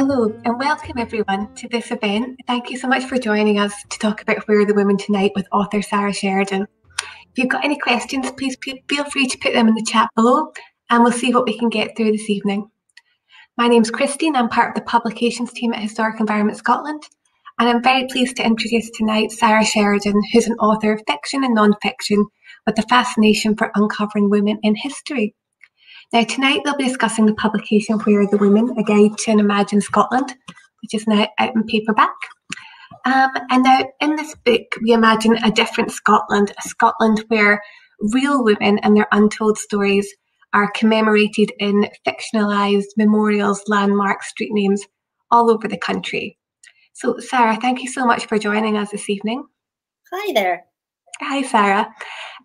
Hello and welcome everyone to this event. Thank you so much for joining us to talk about Where the Women tonight with author Sara Sheridan. If you've got any questions, please feel free to put them in the chat below and we'll see what we can get through this evening. My name's Christine, I'm part of the publications team at Historic Environment Scotland and I'm very pleased to introduce tonight Sara Sheridan, who's an author of fiction and non-fiction with a fascination for uncovering women in history. Now, tonight they'll be discussing the publication Where Are the Women, a guide to an imagined Scotland, which is now out in paperback. Um, and now, in this book, we imagine a different Scotland, a Scotland where real women and their untold stories are commemorated in fictionalised memorials, landmarks, street names all over the country. So, Sara, thank you so much for joining us this evening. Hi there. Hi, Sara.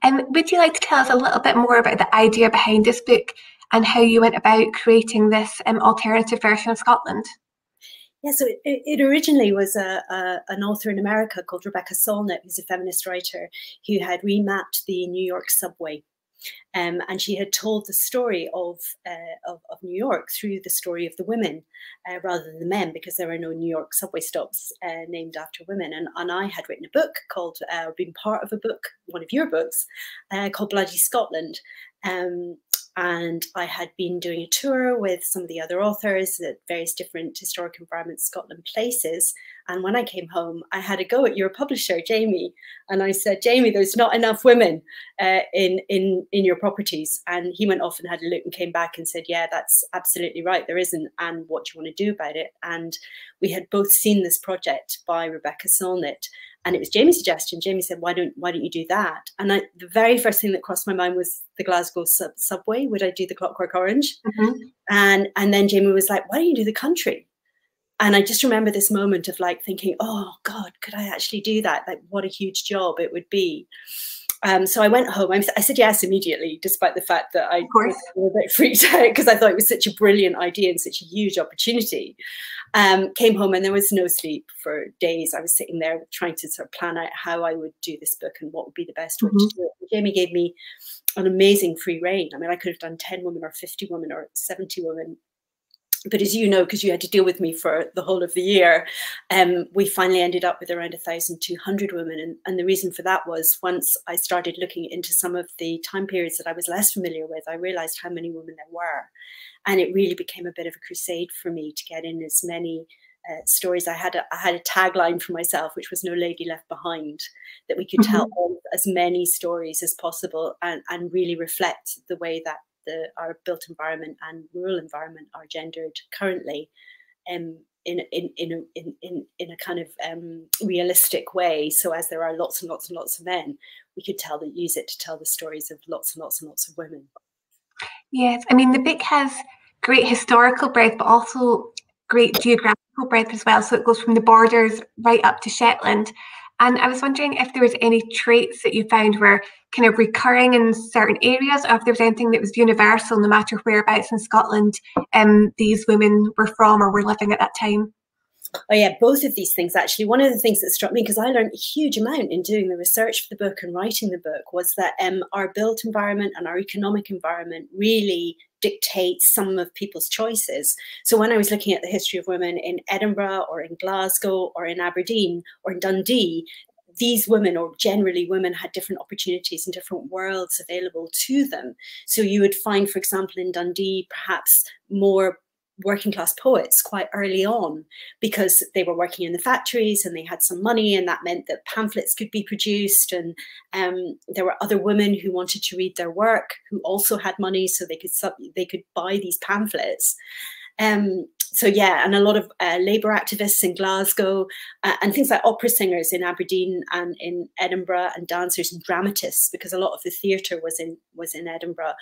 Um, would you like to tell us a little bit more about the idea behind this book and how you went about creating this um, alternative version of Scotland. Yeah, so it, it originally was a, a, an author in America called Rebecca Solnit, who's a feminist writer, who had remapped the New York subway. Um, and she had told the story of, uh, of, of, New York through the story of the women uh, rather than the men, because there are no New York subway stops uh, named after women. And, and I had written a book called, uh, been part of a book, one of your books, uh, called Bloody Scotland. Um, and I had been doing a tour with some of the other authors at various different historic environments, Scotland places. And when I came home, I had a go at your publisher, Jamie, and I said, Jamie, there's not enough women uh, in in in your properties. And he went off and had a look and came back and said, Yeah, that's absolutely right, there isn't. And what do you want to do about it? And we had both seen this project by Rebecca Solnit, and it was Jamie's suggestion. Jamie said, "Why don't Why don't you do that?" And I, the very first thing that crossed my mind was the Glasgow sub subway. Would I do the Clockwork Orange? Mm-hmm. And and then Jamie was like, "Why don't you do the country?" And I just remember this moment of like thinking, "Oh God, could I actually do that? Like, what a huge job it would be." Um, so I went home. I, said yes immediately, despite the fact that I was a bit freaked out because I thought it was such a brilliant idea and such a huge opportunity. Um, came home and there was no sleep for days. I was sitting there trying to sort of plan out how I would do this book and what would be the best way mm -hmm. to mm-hmm. do it. Jamie gave me an amazing free reign. I mean, I could have done 10 women or 50 women or 70 women but as you know, because you had to deal with me for the whole of the year, um, we finally ended up with around 1,200 women. And, and, the reason for that was once I started looking into some of the time periods that I was less familiar with, I realized how many women there were. And it really became a bit of a crusade for me to get in as many uh, stories. I had a, I had a tagline for myself, which was "No lady left behind." That we could mm -hmm. tell mm-hmm. as many stories as possible and, and really reflect the way that the, our built environment and rural environment are gendered currently um, in, in, in, a, in, in, in a kind of um, realistic way. So as there are lots and lots and lots of men, we could tell that use it to tell the stories of lots and lots and lots of women. Yes, I mean the book has great historical breadth, but also great geographical breadth as well. So it goes from the borders right up to Shetland. And I was wondering if there was any traits that you found were kind of recurring in certain areas, or if there was anything that was universal, no matter whereabouts in Scotland um, these women were from or were living at that time. Oh yeah, both of these things actually. One of the things that struck me because I learned a huge amount in doing the research for the book and writing the book was that um, our built environment and our economic environment really dictates some of people's choices. So when I was looking at the history of women in Edinburgh or in Glasgow or in Aberdeen or in Dundee, these women, or generally women, had different opportunities and different worlds available to them. So you would find, for example, in Dundee, perhaps more working class poets quite early on because they were working in the factories and they had some money and that meant that pamphlets could be produced and um, there were other women who wanted to read their work who also had money so they could they could buy these pamphlets. Um, so yeah, and a lot of uh, labour activists in Glasgow uh, and things like opera singers in Aberdeen and in Edinburgh and dancers and dramatists because a lot of the theatre was in was in Edinburgh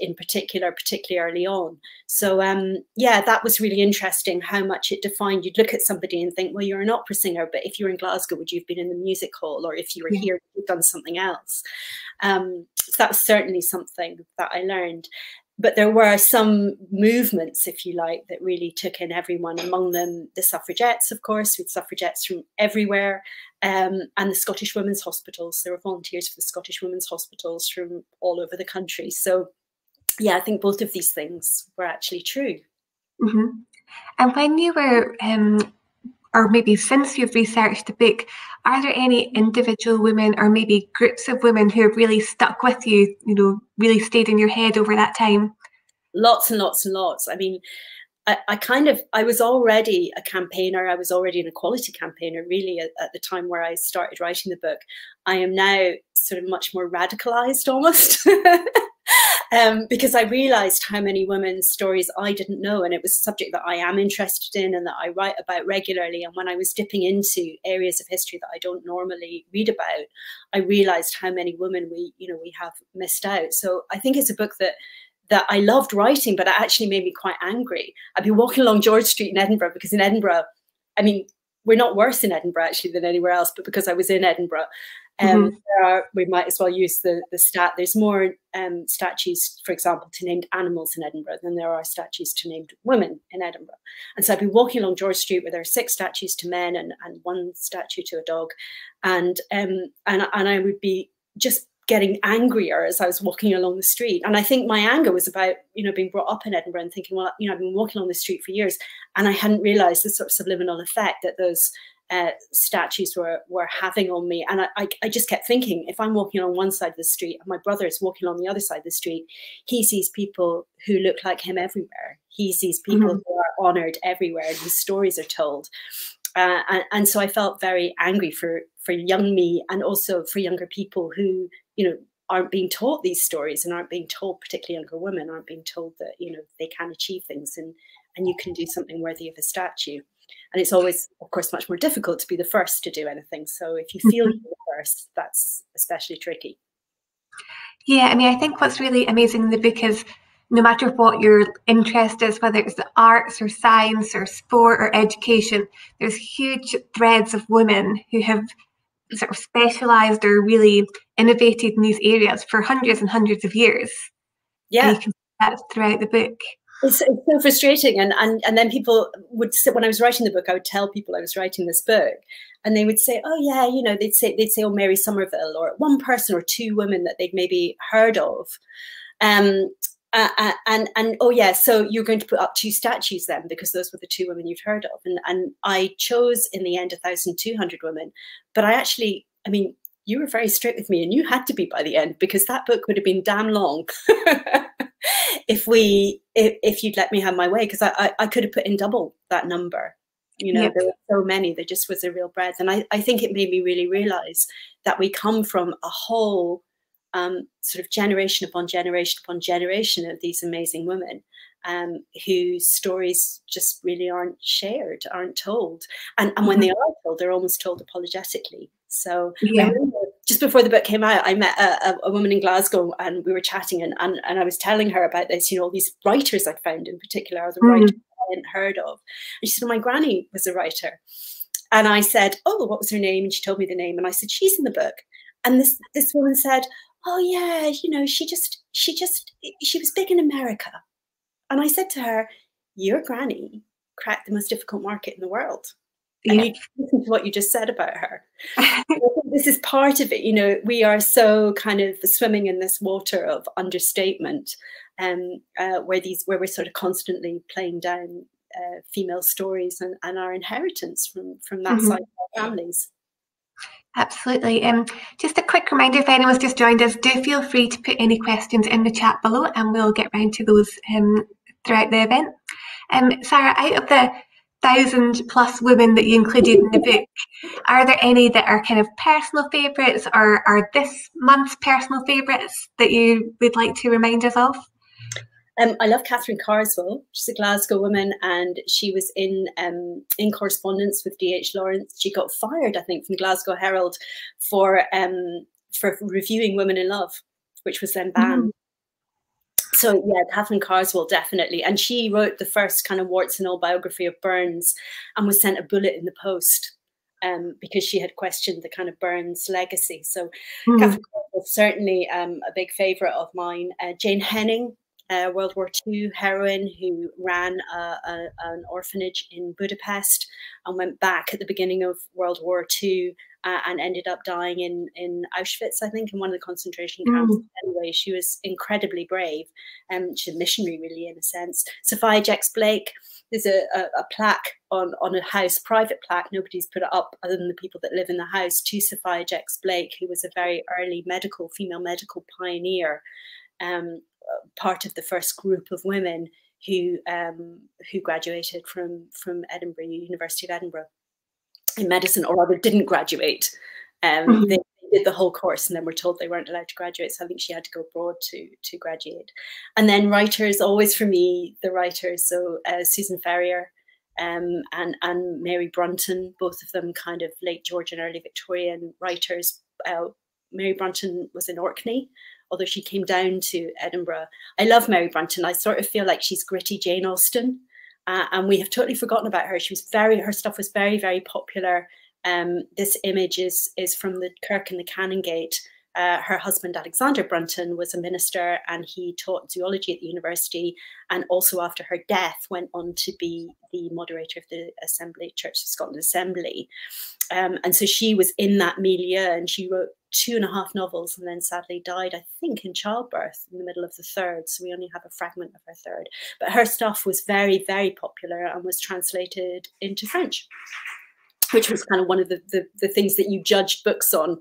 in particular, particularly early on. So um, yeah, that was really interesting how much it defined. You'd look at somebody and think, well, you're an opera singer, but if you were in Glasgow, would you have been in the music hall, or if you were yeah. here, you've done something else. Um, so that was certainly something that I learned but there were some movements, if you like, that really took in everyone, among them the suffragettes, of course, with suffragettes from everywhere, um, and the Scottish Women's Hospitals. There were volunteers for the Scottish Women's Hospitals from all over the country. So, yeah, I think both of these things were actually true. Mm -hmm. And when you were, um, or maybe since you've researched the book, are there any individual women or maybe groups of women who have really stuck with you, you know, really stayed in your head over that time? Lots and lots and lots. I mean, I, I, kind of I was already a campaigner. I was already an equality campaigner, really, at, at, the time where I started writing the book. I am now sort of much more radicalized, almost, um, because I realized how many women's stories I didn't know, and it was a subject that I am interested in and that I write about regularly. And when I was dipping into areas of history that I don't normally read about, I realized how many women we, you know, we have missed out. So I think it's a book that that I loved writing, but it actually made me quite angry. I'd be walking along George Street in Edinburgh because in Edinburgh, I mean, we're not worse in Edinburgh actually than anywhere else, but because I was in Edinburgh, um, mm -hmm. are, we might as well use the, the stat. There's more um, statues, for example, to named animals in Edinburgh than there are statues to named women in Edinburgh. And so I'd be walking along George Street where there are six statues to men and, and one statue to a dog. And, um, and, and I would be just getting angrier as I was walking along the street. And I think my anger was about, you know, being brought up in Edinburgh and thinking, well, you know, I've been walking along the street for years and I hadn't realized the sort of subliminal effect that those uh, statues were were having on me. And I, I, I, just kept thinking, if I'm walking on one side of the street and my brother is walking on the other side of the street, he sees people who look like him everywhere. He sees people mm -hmm. who are honored everywhere and whose stories are told. Uh, and, and so I felt very angry for for young me and also for younger people who you know, aren't being taught these stories and aren't being told, particularly younger women, aren't being told that, you know, they can achieve things and, and you can do something worthy of a statue. And it's always, of course, much more difficult to be the first to do anything. So if you feel mm-hmm. you're the first, that's especially tricky. Yeah, I mean, I think what's really amazing in the book is no matter what your interest is, whether it's the arts or science or sport or education, there's huge threads of women who have sort of specialized or really innovated in these areas for hundreds and hundreds of years. Yeah. And you can see that throughout the book. It's, it's, so frustrating. And, and, and then people would say, when I was writing the book, I would tell people I was writing this book and they would say, oh yeah, you know, they'd say, they'd say, oh, Mary Somerville or one person or two women that they'd maybe heard of. Um, uh, uh, and and oh yeah, so you're going to put up two statues then because those were the two women you've heard of. And and I chose in the end a thousand two hundred women, but I actually, I mean, you were very strict with me, and you had to be by the end because that book would have been damn long if we if, if you'd let me have my way because I, I, I could have put in double that number. You know, yep. there were so many. There just was a real breadth, and I I think it made me really realize that we come from a whole um, sort of generation upon generation upon generation of these amazing women um, whose stories just really aren't shared, aren't told. And, and when they are told, they're almost told apologetically. So yeah. just before the book came out, I met a, a, woman in Glasgow and we were chatting and, and, and I was telling her about this, you know, all these writers I found in particular, are the mm writers I hadn't heard of. And she said, oh, my granny was a writer. And I said, oh, what was her name? And she told me the name. And I said, she's in the book. And this, this woman said, oh yeah, you know, she just, she just, she was big in America. And I said to her, your granny cracked the most difficult market in the world. And you listen to what you just said about her. this is part of it. You know, we are so kind of swimming in this water of understatement, um, uh, where these, where we're sort of constantly playing down uh, female stories and, and our inheritance from from that mm -hmm. side of our families. Absolutely. Um, just a quick reminder if anyone's just joined us, do feel free to put any questions in the chat below and we'll get round to those um, throughout the event. Um, Sara, out of the thousand plus women that you included in the book, are there any that are kind of personal favourites or are this month's personal favourites that you would like to remind us of? Um, I love Catherine Carswell. She's a Glasgow woman, and she was in um, in correspondence with D.H. Lawrence. She got fired, I think, from the Glasgow Herald for um, for reviewing Women in Love, which was then banned. Mm. So yeah, Catherine Carswell definitely, and she wrote the first kind of warts and all biography of Burns, and was sent a bullet in the post um, because she had questioned the kind of Burns legacy. So mm. Catherine Carswell certainly um, a big favourite of mine. Uh, Jane Haining uh, World War II heroine who ran a, a, an orphanage in Budapest and went back at the beginning of World War II uh, and ended up dying in, in Auschwitz, I think, in one of the concentration camps. Mm. Anyway, she was incredibly brave. Um, she's a missionary, really, in a sense. Sophia Jex Blake, there's a, a, a, plaque on, on a house, private plaque, nobody's put it up other than the people that live in the house, to Sophia Jex Blake, who was a very early medical, female medical pioneer. Um, part of the first group of women who um, who graduated from from Edinburgh University of Edinburgh in medicine, or rather didn't graduate. Um, mm-hmm. They did the whole course and then were told they weren't allowed to graduate. So I think she had to go abroad to to graduate. And then writers, always for me, the writers. So uh, Susan Ferrier. Um, and and Mary Brunton, both of them kind of late Georgian, early Victorian writers. Uh, Mary Brunton was in Orkney, although she came down to Edinburgh. I love Mary Brunton. I sort of feel like she's gritty Jane Austen. Uh, and we have totally forgotten about her. She was very, her stuff was very, very popular. Um, this image is, is from the Kirk in the Canongate. Uh, her husband, Alexander Brunton, was a minister and he taught zoology at the university. And also, after her death, went on to be the moderator of the Assembly, Church of Scotland Assembly. Um, and so she was in that milieu and she wrote two and a half novels and then sadly died, I think, in childbirth in the middle of the third. So we only have a fragment of her third. But her stuff was very, very popular and was translated into French, which was kind of one of the, the, the things that you judged books on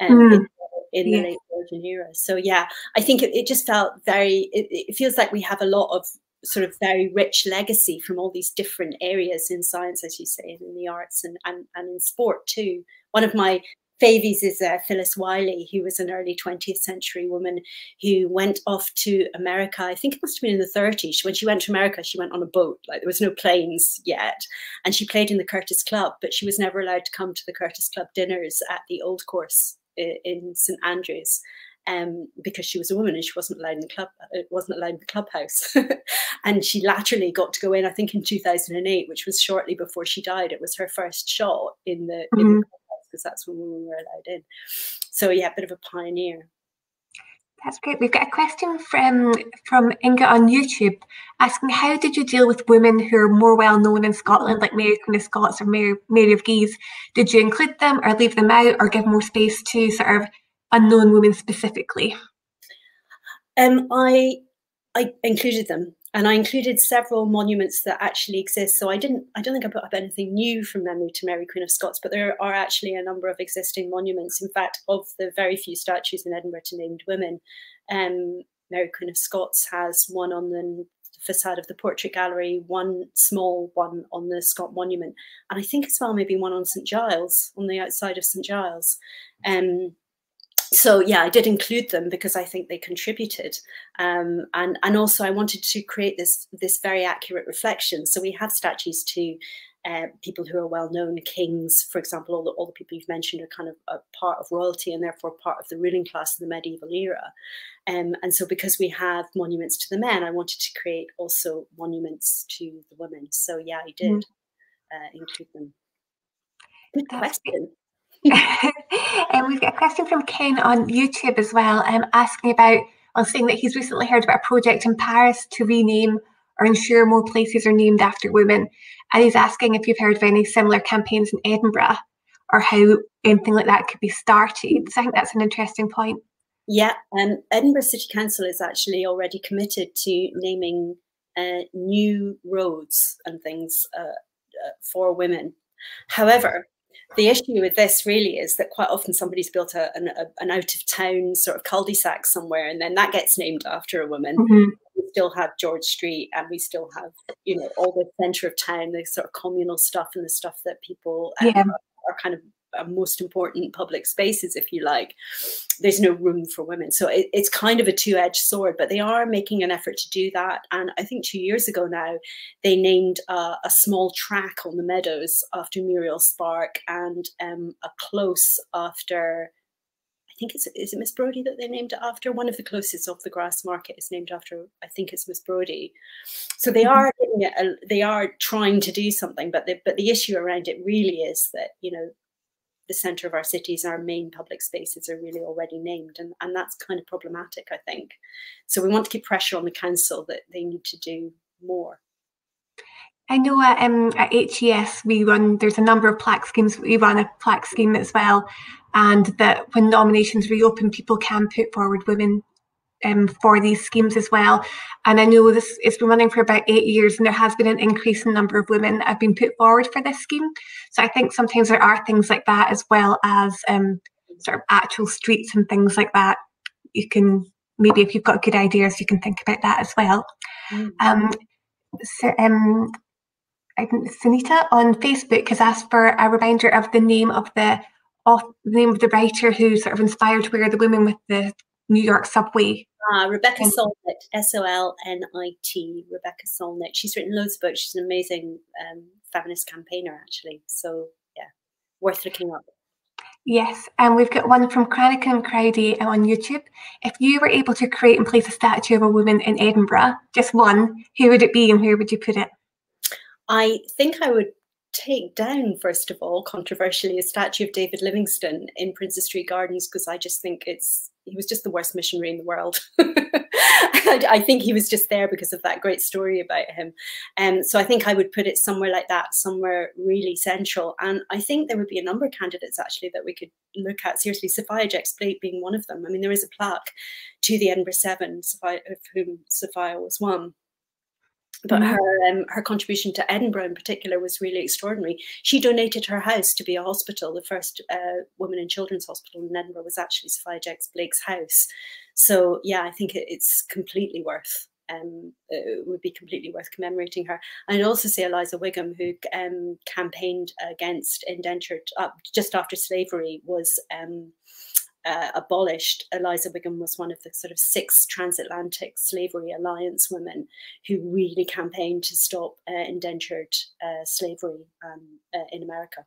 um, mm. in, in yeah. the late Georgian era. So yeah, I think it, it just felt very, it, it feels like we have a lot of sort of very rich legacy from all these different areas in science, as you say, and in the arts and, and, and in sport too. One of my favies is uh, Phyllis Wiley, who was an early 20th century woman who went off to America. I think it must have been in the 30s. When she went to America, she went on a boat. Like there was no planes yet. And she played in the Curtis Club, but she was never allowed to come to the Curtis Club dinners at the Old Course in St Andrews um, because she was a woman and she wasn't allowed in the club, it wasn't allowed in the clubhouse. and she laterally got to go in, I think, in 2008, which was shortly before she died. It was her first shot in the, mm-hmm. in the mm-hmm. Because that's when we were allowed in. So yeah, a bit of a pioneer. That's great. We've got a question from from Inga on YouTube asking, "How did you deal with women who are more well known in Scotland, like Mary Queen of Scots or Mary, Mary of Guise? Did you include them, or leave them out, or give more space to sort of unknown women specifically? Um, I I included them, and I included several monuments that actually exist. So I didn't, I don't think I put up anything new from memory to Mary Queen of Scots, but there are actually a number of existing monuments. In fact, of the very few statues in Edinburgh to named women, um, Mary Queen of Scots has one on the facade of the Portrait Gallery, one small one on the Scott Monument, and I think as well maybe one on St Giles, on the outside of St Giles. Um, so yeah, I did include them because I think they contributed, um, and and also I wanted to create this this very accurate reflection. So we have statues to uh, people who are well known, kings, for example. All the, all the people you've mentioned are kind of a part of royalty and therefore part of the ruling class in the medieval era. Um, and so because we have monuments to the men, I wanted to create also monuments to the women. So yeah, I did mm. uh, include them. Good question. and we've got a question from Ken on YouTube as well, um, asking about, on saying that he's recently heard about a project in Paris to rename or ensure more places are named after women. And he's asking if you've heard of any similar campaigns in Edinburgh or how anything like that could be started. So I think that's an interesting point. Yeah, um, Edinburgh City Council is actually already committed to naming uh, new roads and things uh, uh, for women. However, the issue with this really is that quite often somebody's built a, an, a, an out of town sort of cul-de-sac somewhere and then that gets named after a woman. Mm-hmm. We still have George Street and we still have, you know, all the centre of town, the sort of communal stuff and the stuff that people um, yeah. are, are kind of most important public spaces, if you like, there's no room for women. So it, it's kind of a two edged sword, but they are making an effort to do that. And I think two years ago now, they named uh, a small track on the meadows after Muriel Spark and um, a close after. I think it's is it Miss Brodie that they named it after. One of the closest off the Grassmarket is named after. I think it's Miss Brodie. So they mm-hmm. are they are trying to do something, but the but the issue around it really is that you know the centre of our cities, our main public spaces are really already named, and, and that's kind of problematic, I think. So we want to keep pressure on the council that they need to do more. I know at, um, at HES we run, there's a number of plaque schemes, we run a plaque scheme as well, and that when nominations reopen, people can put forward women um, for these schemes as well. And I know this it's been running for about eight years, and there has been an increase in number of women that have been put forward for this scheme. So I think sometimes there are things like that, as well as um, sort of actual streets and things like that. You can maybe if you've got good ideas, you can think about that as well. Mm. Um, so, um, Sunita on Facebook has asked for a reminder of the name of the of the name of the writer who sort of inspired Where the Women with the New York subway. Uh, Rebecca Solnit, S O L N I T, Rebecca Solnit. She's written loads of books. She's an amazing um, feminist campaigner, actually. So, yeah, worth looking up. Yes, and we've got one from and Crowdy on YouTube. If you were able to create and place a statue of a woman in Edinburgh, just one, who would it be and where would you put it? I think I would take down, first of all, controversially, a statue of David Livingstone in Princes Street Gardens because I just think it's he was just the worst missionary in the world. I, think he was just there because of that great story about him. And um, so I think I would put it somewhere like that, somewhere really central. And I think there would be a number of candidates actually that we could look at seriously. Sophia Jex-Blake being one of them. I mean, there is a plaque to the Edinburgh Seven, Sophia, of whom Sophia was one but mm-hmm. her um, her contribution to Edinburgh in particular was really extraordinary. She donated her house to be a hospital. The first uh, woman and children's hospital in Edinburgh was actually Sophia Jex-Blake's house. So yeah, I think it, it's completely worth. Um, it would be completely worth commemorating her. And I'd also say Eliza Wigham, who um, campaigned against indentured uh, just after slavery was um, uh, abolished, Eliza Wigham was one of the sort of six transatlantic slavery alliance women who really campaigned to stop uh, indentured uh, slavery um, uh, in America.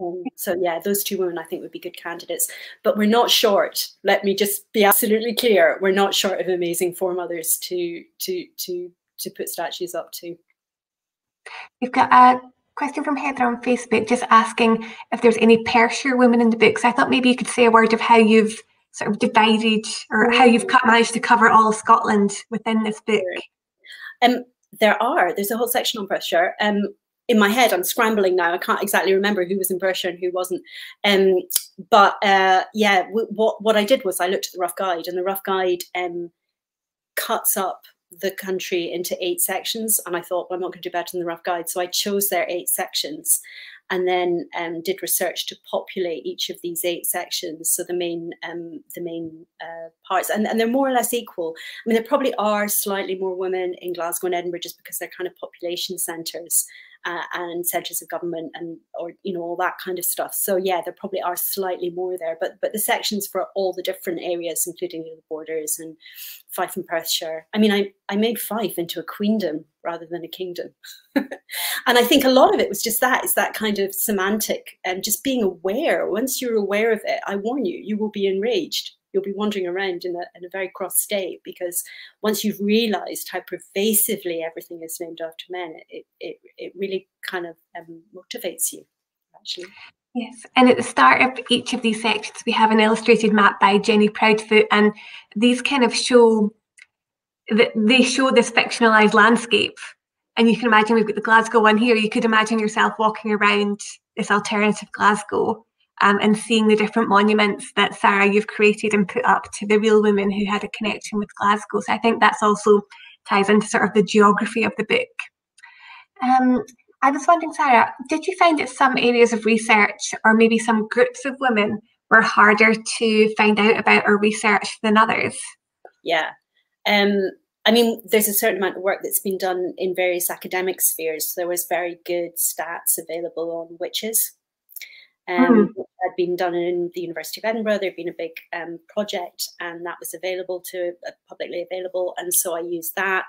Um, so yeah, those two women I think would be good candidates. But we're not short. Let me just be absolutely clear: we're not short of amazing foremothers to to to to put statues up to. You've got a question from Heather on Facebook just asking if there's any Perthshire women in the books. I thought maybe you could say a word of how you've sort of divided or how you've cut managed to cover all of Scotland within this book. Um, there are. There's a whole section on Perthshire. Um, in my head, I'm scrambling now. I can't exactly remember who was in Perthshire and who wasn't. Um, but uh, yeah, what what I did was I looked at the rough guide, and the rough guide um, cuts up the country into eight sections and I thought, well, I'm not going to do better than the rough guide. So I chose their eight sections and then um, did research to populate each of these eight sections. So the main um, the main uh, parts, and, and they're more or less equal. I mean, there probably are slightly more women in Glasgow and Edinburgh just because they're kind of population centres uh, and centres of government and or you know all that kind of stuff. So yeah, there probably are slightly more there, but but the sections for all the different areas, including the borders and Fife and Perthshire. I mean, I I made Fife into a queendom rather than a kingdom, and I think a lot of it was just that is that kind of semantic and just being aware. Once you're aware of it, I warn you, you will be enraged you'll be wandering around in a, in a very cross state because once you've realized how pervasively everything is named after men, it, it, it really kind of um, motivates you, actually. Yes, and at the start of each of these sections, we have an illustrated map by Jenny Proudfoot, and these kind of show that they show this fictionalized landscape. And you can imagine we've got the Glasgow one here. You could imagine yourself walking around this alternative Glasgow um, and seeing the different monuments that Sara you've created and put up to the real women who had a connection with Glasgow. So I think that's also ties into sort of the geography of the book. Um, I was wondering, Sara, did you find that some areas of research or maybe some groups of women were harder to find out about or research than others? Yeah. Um, I mean, there's a certain amount of work that's been done in various academic spheres. There was very good stats available on witches um, mm. Had been done in the University of Edinburgh. There'd been a big um, project, and that was available to uh, publicly available, and so I used that.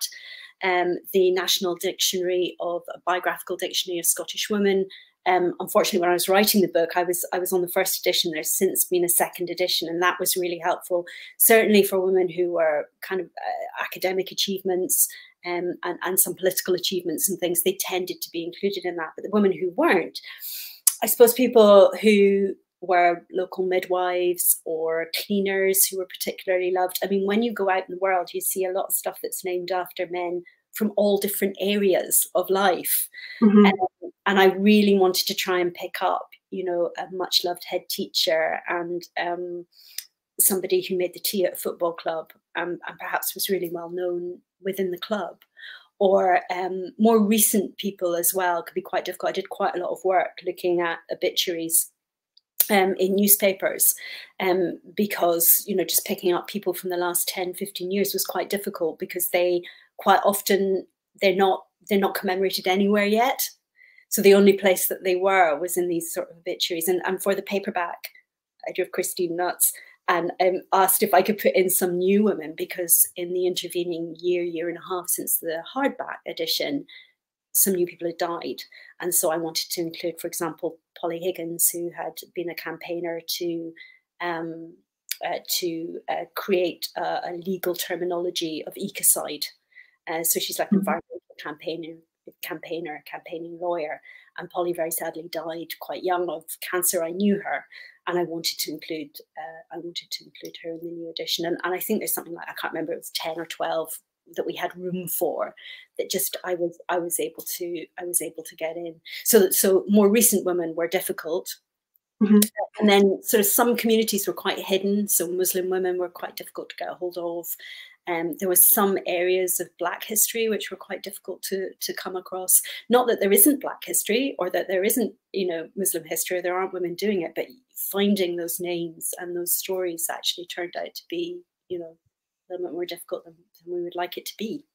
Um, the National Dictionary of a Biographical Dictionary of Scottish Women. Um, unfortunately, when I was writing the book, I was I was on the first edition. There's since been a second edition, and that was really helpful, certainly for women who were kind of uh, academic achievements. Um, and, and some political achievements and things, they tended to be included in that. But the women who weren't, I suppose people who were local midwives or cleaners who were particularly loved. I mean, when you go out in the world, you see a lot of stuff that's named after men from all different areas of life. Mm-hmm. Um, and I really wanted to try and pick up, you know, a much loved head teacher and um, somebody who made the tea at a football club um, and perhaps was really well known within the club. Or um, more recent people as well could be quite difficult. I did quite a lot of work looking at obituaries um, in newspapers um, because you know just picking up people from the last 10 15 years was quite difficult because they quite often they're not they're not commemorated anywhere yet. So the only place that they were was in these sort of obituaries. And, and for the paperback i drove christine nuts and um, asked if i could put in some new women because in the intervening year year and a half since the hardback edition some new people had died. And so I wanted to include, for example, Polly Higgins, who had been a campaigner to um, uh, to uh, create a, a, legal terminology of ecocide. Uh, so she's like an mm-hmm. environmental campaigner, campaigner, campaigning lawyer. And Polly very sadly died quite young of cancer. I knew her, and I wanted to include uh, I wanted to include her in the new edition. And, and I think there's something like I can't remember it was ten or twelve that we had room for that just I was I was able to I was able to get in. So so more recent women were difficult. Mm-hmm. And then sort of some communities were quite hidden. So Muslim women were quite difficult to get a hold of. Um, there were some areas of Black history which were quite difficult to to come across. Not that there isn't Black history or that there isn't you know Muslim history. There aren't women doing it, but finding those names and those stories actually turned out to be you know a little bit more difficult than, than we would like it to be.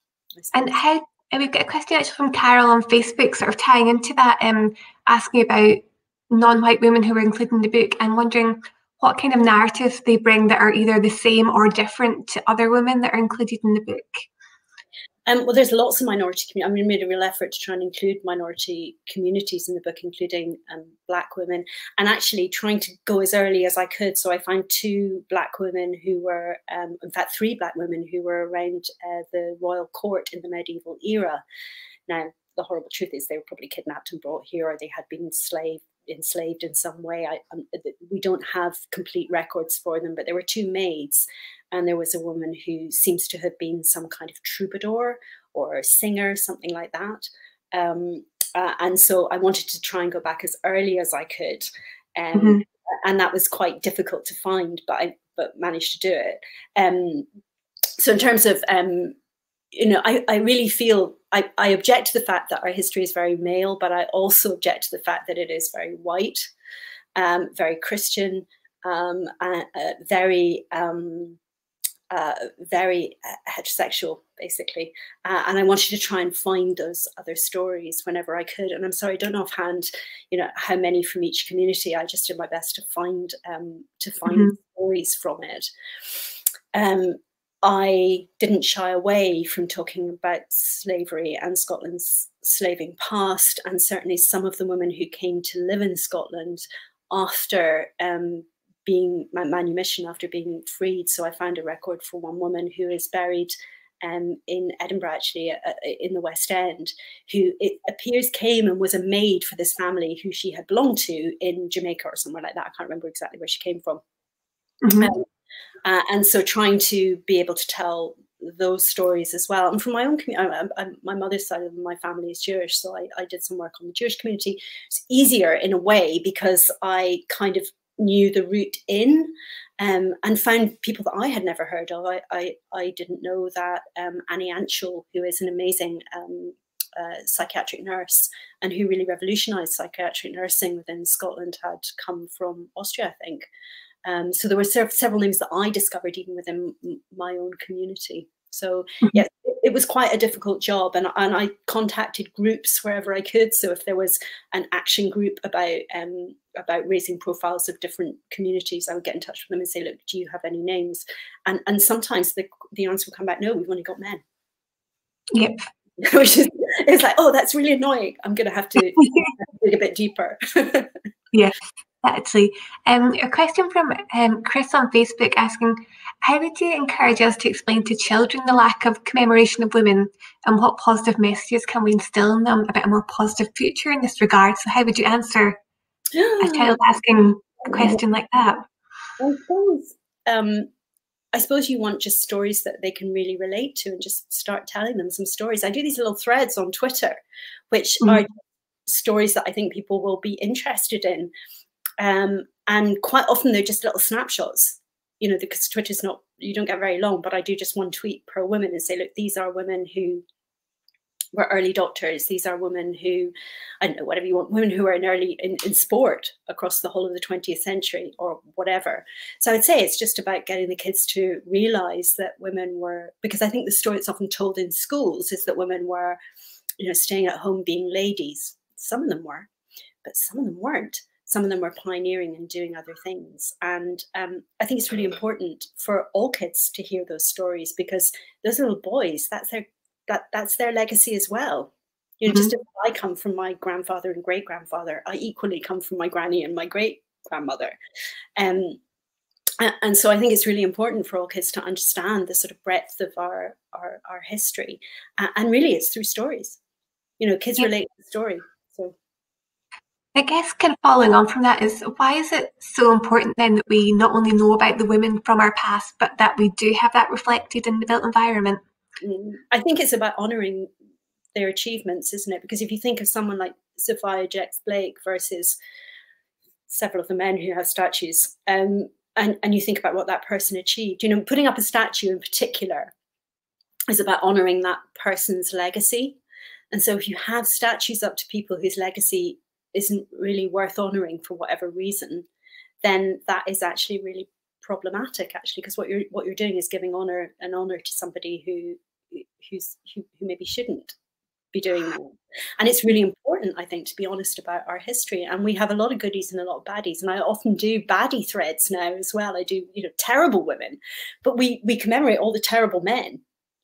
And how and we've got a question actually from Carol on Facebook, sort of tying into that, um, asking about non-white women who are included in the book and wondering what kind of narratives they bring that are either the same or different to other women that are included in the book. Um, well, there's lots of minority community. I mean, made a real effort to try and include minority communities in the book, including um, Black women, and actually trying to go as early as I could. So I found two Black women who were, um, in fact, three Black women who were around uh, the royal court in the medieval era. Now, the horrible truth is they were probably kidnapped and brought here, or they had been enslaved enslaved in some way. I, um, we don't have complete records for them, but there were two maids and there was a woman who seems to have been some kind of troubadour or singer, something like that. Um, uh, and so I wanted to try and go back as early as I could, um, mm-hmm. and that was quite difficult to find, but I but managed to do it. Um, so in terms of um, you know, I, I really feel I, I object to the fact that our history is very male, but I also object to the fact that it is very white, um, very Christian, um, uh, uh, very um, uh, very uh, heterosexual, basically. Uh, and I wanted to try and find those other stories whenever I could. And I'm sorry, I don't know offhand, you know, how many from each community. I just did my best to find um, to find mm -hmm. stories from it. Um, I didn't shy away from talking about slavery and Scotland's slaving past, and certainly some of the women who came to live in Scotland after um, being manumission after being freed. So I found a record for one woman who is buried um, in Edinburgh, actually, uh, uh, in the West End, who it appears came and was a maid for this family who she had belonged to in Jamaica or somewhere like that. I can't remember exactly where she came from. Mm -hmm. um, uh, and so trying to be able to tell those stories as well. And from my own community, my mother's side of my family is Jewish, so I, I did some work on the Jewish community. It's easier in a way because I kind of knew the route in um, and found people that I had never heard of. I, I, I didn't know that um, Annie Anschel, who is an amazing um, uh, psychiatric nurse and who really revolutionized psychiatric nursing within Scotland, had come from Austria, I think. Um, so there were several names that I discovered even within my own community. So mm-hmm. yeah, it was quite a difficult job and, and I contacted groups wherever I could. So if there was an action group about um, about raising profiles of different communities, I would get in touch with them and say, look, do you have any names? And and sometimes the, the answer would come back, no, we've only got men. Yep. Which is it's like, oh, that's really annoying. I'm gonna have to dig a bit deeper. yeah actually. Um, a question from um, Chris on Facebook asking, how would you encourage us to explain to children the lack of commemoration of women and what positive messages can we instill in them about a more positive future in this regard? So how would you answer a child asking a question like that? I suppose um, I suppose you want just stories that they can really relate to and just start telling them some stories. I do these little threads on Twitter, which mm. are stories that I think people will be interested in. Um, and quite often they're just little snapshots, you know, because Twitter's not, you don't get very long, but I do just one tweet per woman and say, look, these are women who were early doctors. These are women who, I don't know, whatever you want, women who are in early in, in sport across the whole of the 20th century or whatever. So I would say it's just about getting the kids to realize that women were, because I think the story that's often told in schools is that women were, you know, staying at home being ladies. Some of them were, but some of them weren't. Some of them were pioneering and doing other things. And um, I think it's really important for all kids to hear those stories because those little boys, that's their that that's their legacy as well. You know, mm-hmm. just as I come from my grandfather and great grandfather, I equally come from my granny and my great grandmother. Um, and so I think it's really important for all kids to understand the sort of breadth of our our, our history, and really it's through stories. You know, kids yeah. relate to the story. I guess kind of following on from that is why is it so important then that we not only know about the women from our past, but that we do have that reflected in the built environment? Mm, I think it's about honouring their achievements, isn't it? Because if you think of someone like Sophia Jex Blake versus several of the men who have statues, um, and, and you think about what that person achieved, you know, putting up a statue in particular is about honouring that person's legacy. And so if you have statues up to people whose legacy isn't really worth honouring for whatever reason, then that is actually really problematic actually because what you're what you're doing is giving honor and honor to somebody who who's who, who maybe shouldn't be doing that. And it's really important i think to be honest about our history and we have a lot of goodies and a lot of baddies and i often do baddie threads now as well. I do you know terrible women but we we commemorate all the terrible men.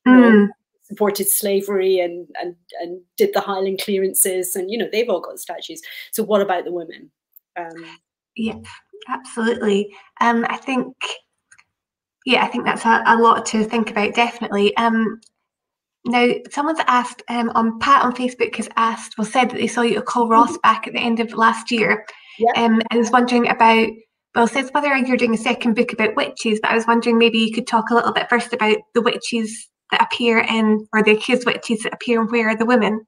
Mm. Supported slavery and and and did the highland clearances and you know they've all got statues so what about the women um yeah Absolutely. Um, I think, yeah, I think that's a, a lot to think about, definitely. Um, now, someone's asked um, on Pat on Facebook has asked, well, said that they saw you at Culross mm-hmm. back at the end of last year. Yeah. Um, I was wondering about, well, says whether you're doing a second book about witches, but I was wondering maybe you could talk a little bit first about the witches that appear in, or the accused witches that appear and where are the women?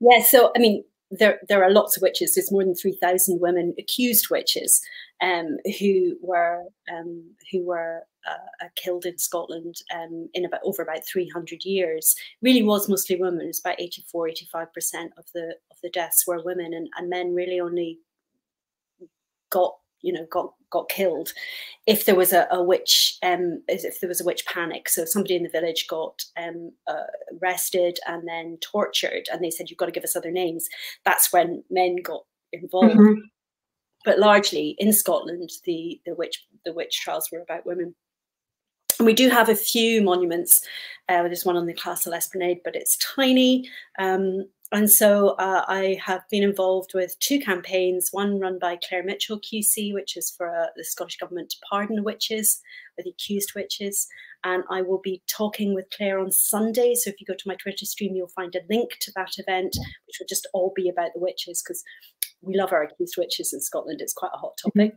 Yeah, so I mean, there, there are lots of witches. There's more than 3,000 women accused witches um, who were um, who were uh, killed in Scotland um, in about over about 300 years. Really was mostly women. It was about 84, 85 percent of the of the deaths were women, and, and men really only got you know got got killed if there was a, a witch um if there was a witch panic so somebody in the village got um uh, arrested and then tortured and they said you've got to give us other names that's when men got involved mm -hmm. but largely in scotland the the witch the witch trials were about women and we do have a few monuments. Uh, there's one on the Castle Esplanade, but it's tiny. Um, and so uh, I have been involved with two campaigns, one run by Claire Mitchell QC, which is for uh, the Scottish Government to pardon witches, or the accused witches. And I will be talking with Claire on Sunday. So if you go to my Twitter stream, you'll find a link to that event, which will just all be about the witches, because we love our accused witches in Scotland. It's quite a hot topic.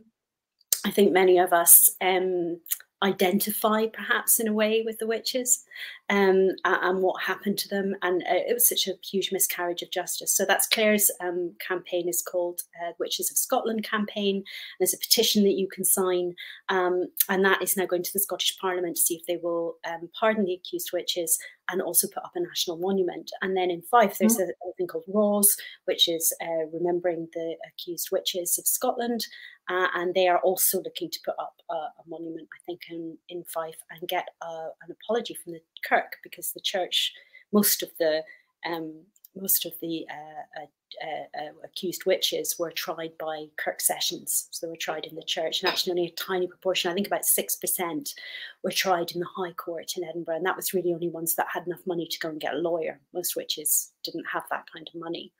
I think many of us um, identify perhaps in a way with the witches um, and what happened to them. And uh, it was such a huge miscarriage of justice. So that's Claire's um, campaign is called uh, Witches of Scotland campaign. and There's a petition that you can sign um, and that is now going to the Scottish Parliament to see if they will um, pardon the accused witches and also put up a national monument. And then in Fife, there's a, a thing called Rose, which is uh, remembering the accused witches of Scotland. Uh, and they are also looking to put up a, a monument, I think, in, in Fife and get uh, an apology from the Kirk because the church, most of the um, most of the uh, uh, accused witches were tried by Kirk sessions. So they were tried in the church, and actually only a tiny proportion, I think about 6%, were tried in the High Court in Edinburgh. And that was really only ones that had enough money to go and get a lawyer. Most witches didn't have that kind of money.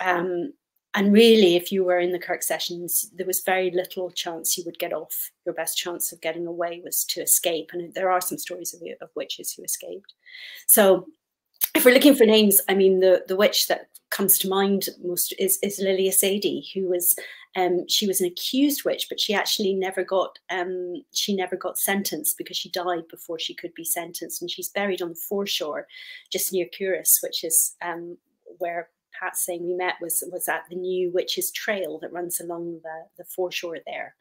Um, and really, if you were in the Kirk sessions, there was very little chance you would get off. Your best chance of getting away was to escape. And there are some stories of, of witches who escaped. So if we're looking for names, I mean, the, the witch that comes to mind most is, is Lilias Adie, who was um, she was an accused witch, but she actually never got um, she never got sentenced because she died before she could be sentenced, and she's buried on the foreshore, just near Culross, which is um, where Pat saying we met was was at the new Witches Trail that runs along the the foreshore there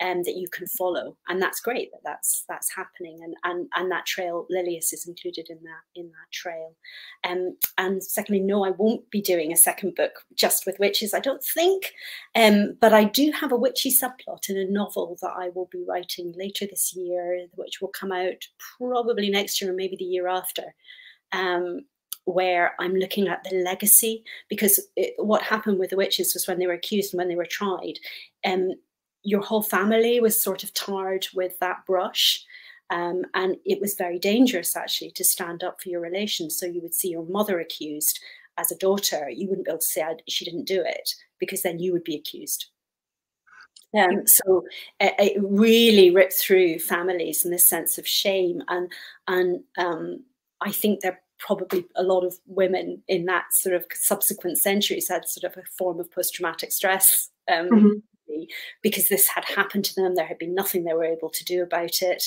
um, that you can follow, and that's great that that's that's happening, and and and that trail Lilias is included in that in that trail. Um, and secondly, no, I won't be doing a second book just with witches. I don't think, um, but I do have a witchy subplot in a novel that I will be writing later this year, which will come out probably next year or maybe the year after. Um, where I'm looking at the legacy because it, what happened with the witches was when they were accused and when they were tried, um, your whole family was sort of tarred with that brush. Um, and it was very dangerous actually to stand up for your relations. So you would see your mother accused as a daughter. You wouldn't be able to say she didn't do it because then you would be accused. Um, so it, it, really ripped through families and this sense of shame, and and um, I think there probably a lot of women in that sort of subsequent centuries had sort of a form of post-traumatic stress um, mm -hmm because this had happened to them. There had been nothing they were able to do about it.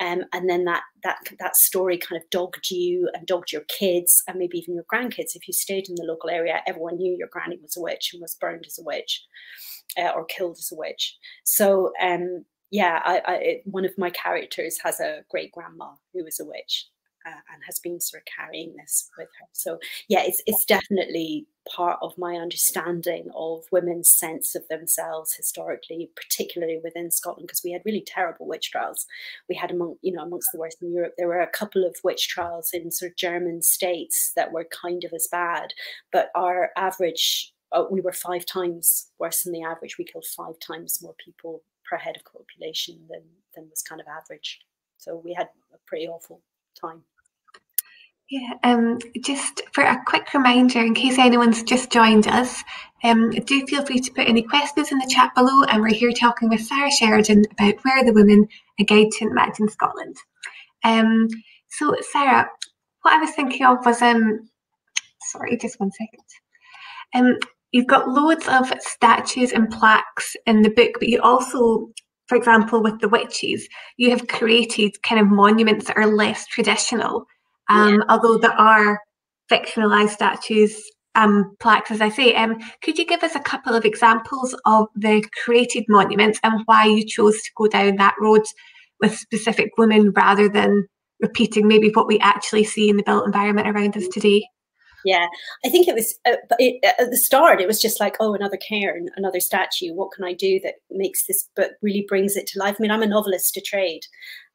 Um, and then that that that story kind of dogged you and dogged your kids and maybe even your grandkids. If you stayed in the local area, everyone knew your granny was a witch and was burned as a witch uh, or killed as a witch. So um, yeah, I, I, it, one of my characters has a great grandma who was a witch uh, and has been sort of carrying this with her. So yeah, it's it's definitely part of my understanding of women's sense of themselves historically, particularly within Scotland, because we had really terrible witch trials. We had among you know amongst the worst in Europe. There were a couple of witch trials in sort of German states that were kind of as bad, but our average. Uh, we were five times worse than the average. We killed five times more people per head of population than than was kind of average. So we had a pretty awful time. Yeah, um, just for a quick reminder, in case anyone's just joined us, um, do feel free to put any questions in the chat below. And we're here talking with Sara Sheridan about Where the Women, a guide to Imagine Scotland. Um, so, Sara, what I was thinking of was, um, sorry, just one second. Um, you've got loads of statues and plaques in the book, but you also for example, with the witches, you have created kind of monuments that are less traditional um, yeah. although there are fictionalized statues um, plaques, as I say. Um, could you give us a couple of examples of the created monuments and why you chose to go down that road with specific women rather than repeating maybe what we actually see in the built environment around us today? Yeah. I think it was uh, it, at the start it was just like oh another cairn another statue. What can i do that makes this book really brings it to life? I mean i'm a novelist to trade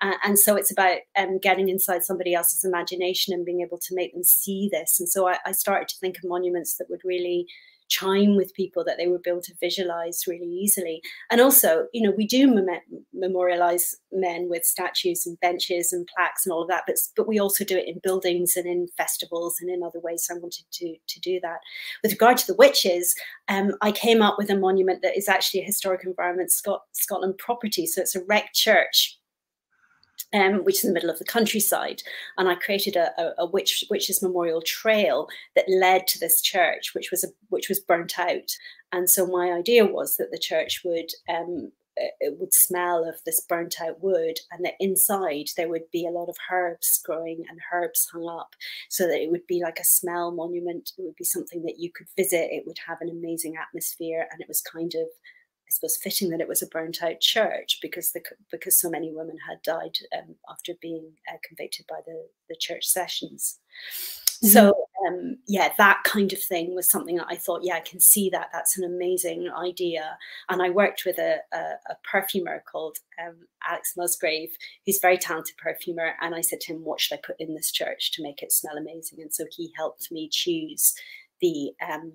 uh, and so it's about um, getting inside somebody else's imagination and being able to make them see this. And so I, I started to think of monuments that would really chime with people that they be able to visualize really easily. And also, you know, we do mem- memorialize men with statues and benches and plaques and all of that, but but we also do it in buildings and in festivals and in other ways. So I wanted to to do that. With regard to the witches, um, I came up with a monument that is actually a historic environment Scot- Scotland property. So it's a wrecked church um, which is in the middle of the countryside. And I created a, a, a witch, witches memorial trail that led to this church, which was a, which was burnt out. And so my idea was that the church would um, it would smell of this burnt out wood and that inside there would be a lot of herbs growing and herbs hung up so that it would be like a smell monument it would be something that you could visit it would have an amazing atmosphere and it was kind of suppose fitting that it was a burnt out church because the because so many women had died um, after being uh, convicted by the the church sessions. Mm-hmm. So um, yeah, that kind of thing was something that I thought, yeah, I can see that. That's an amazing idea. And I worked with a, a, a perfumer called um, Alex Musgrave, who's a very talented perfumer. And I said to him, what should I put in this church to make it smell amazing? And so he helped me choose the um,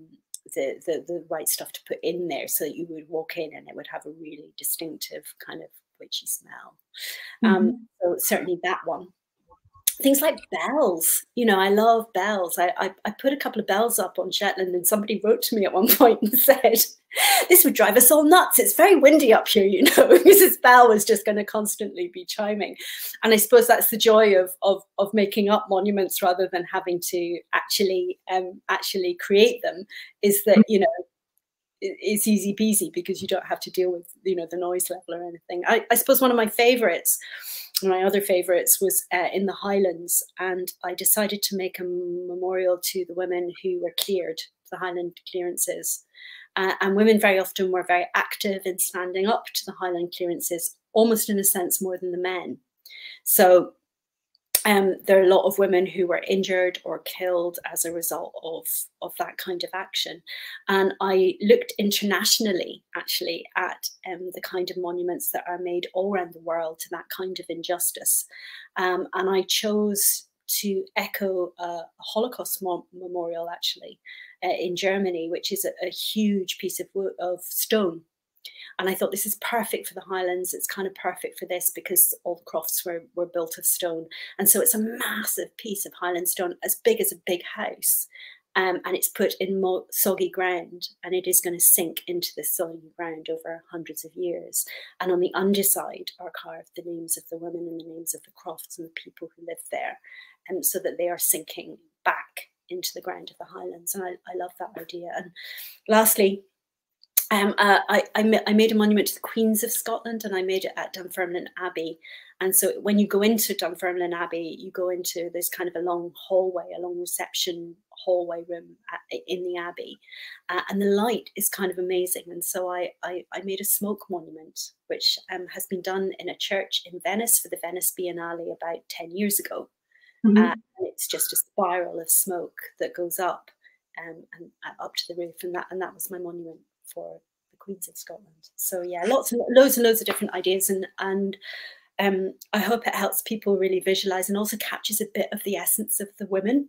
the, the, the right stuff to put in there so that you would walk in and it would have a really distinctive kind of witchy smell. Um, mm-hmm. Um, so certainly that one. Things like bells. You know, I love bells. I, I, I, put a couple of bells up on Shetland, and somebody wrote to me at one point and said, This would drive us all nuts. It's very windy up here, you know, because this bell was just going to constantly be chiming. And I suppose that's the joy of, of, of making up monuments rather than having to actually um, actually create them, is that, you know, it's easy peasy because you don't have to deal with you know the noise level or anything. I, I suppose one of my favorites my other favorites was uh, in the Highlands, and I decided to make a memorial to the women who were cleared, the Highland clearances. Uh, and women very often were very active in standing up to the Highland clearances, almost in a sense more than the men. So um, there are a lot of women who were injured or killed as a result of, of that kind of action. And I looked internationally, actually, at um, the kind of monuments that are made all around the world to that kind of injustice. Um, and I chose to echo a Holocaust memorial, actually, uh, in Germany, which is a, a huge piece of, of stone and I thought this is perfect for the Highlands. It's kind of perfect for this because all the crofts were, were built of stone. And so it's a massive piece of Highland stone, as big as a big house. Um, and it's put in soggy ground and it is going to sink into the soggy ground over hundreds of years. And on the underside are carved the names of the women and the names of the crofts and the people who live there, and um, so that they are sinking back into the ground of the Highlands. And I, I love that idea. And lastly, um, uh, I, I, I, made a monument to the Queens of Scotland and I made it at Dunfermline Abbey. And so when you go into Dunfermline Abbey, you go into this kind of a long hallway, a long reception hallway room at, in the Abbey. Uh, and the light is kind of amazing. And so I, I, I made a smoke monument, which um, has been done in a church in Venice for the Venice Biennale about 10 years ago. Mm -hmm. uh, and it's just a spiral of smoke that goes up um, and uh, up to the roof. And that, and that was my monument for the Queens of Scotland. So yeah, lots and loads and loads of different ideas and and um, I hope it helps people really visualize and also captures a bit of the essence of the women.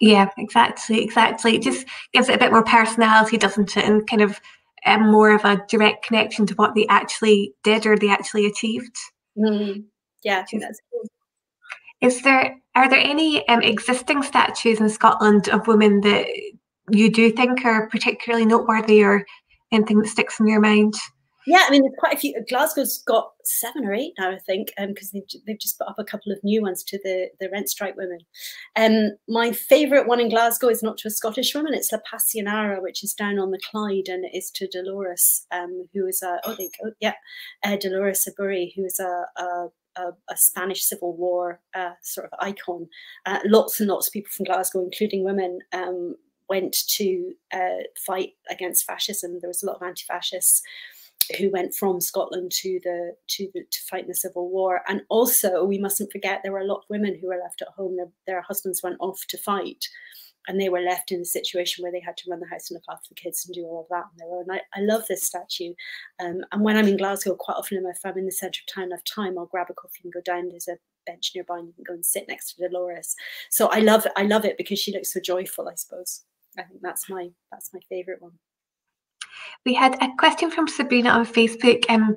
Yeah, exactly, exactly. It just gives it a bit more personality, doesn't it? And kind of um, more of a direct connection to what they actually did or they actually achieved. Mm. Yeah, I think that's cool. Is there are there any um, existing statues in Scotland of women that you do think are particularly noteworthy or anything that sticks in your mind? Yeah, I mean, there's quite a few. Glasgow's got seven or eight now, I think, because um, they've, they've just put up a couple of new ones to the, the rent strike women. Um, my favourite one in Glasgow is not to a Scottish woman, it's La Pasionaria, which is down on the Clyde, and is to Dolores, um, who is a, oh, there you go, yeah, uh, Dolores Ibárruri, who is a, a a, a, Spanish Civil War uh, sort of icon. Uh, lots and lots of people from Glasgow, including women, um, went to uh, fight against fascism. There was a lot of anti-fascists who went from Scotland to the to the to fight in the Civil War. And also, we mustn't forget there were a lot of women who were left at home. Their, their husbands went off to fight, and they were left in a situation where they had to run the house and look after the kids and do all of that on their own. I, I love this statue. Um, and when I'm in Glasgow, quite often if I'm in the centre of town, I have time, I'll grab a coffee and go down. There's a bench nearby and you can go and sit next to Dolores. So I love. I love it because she looks so joyful, I suppose. I think that's my that's my favourite one. We had a question from Sabrina on Facebook, um,